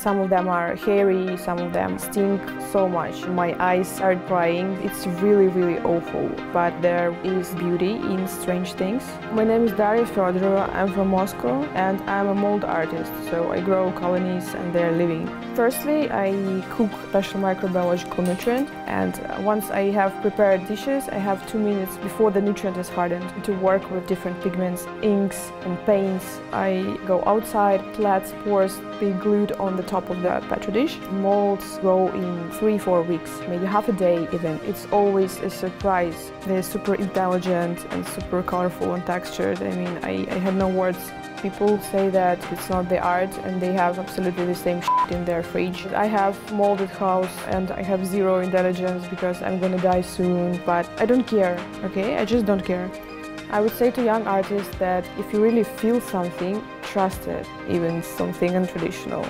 Some of them are hairy, some of them stink so much. My eyes start crying. It's really, really awful. But there is beauty in strange things. My name is Daria Fedorova. I'm from Moscow and I'm a mold artist. So I grow colonies and they're living. Firstly, I cook special microbiological nutrient and once I have prepared dishes, I have two minutes before the nutrient is hardened to work with different pigments, inks and paints. I go outside, let spores be glued on the top of the petri dish. Molds go in three, four weeks, maybe half a day even. It's always a surprise. They're super intelligent and super colorful and textured. I mean, I, I have no words People say that it's not the art and they have absolutely the same in their fridge. I have molded house and I have zero intelligence because I'm gonna die soon, but I don't care, okay? I just don't care. I would say to young artists that if you really feel something, trust it, even something untraditional.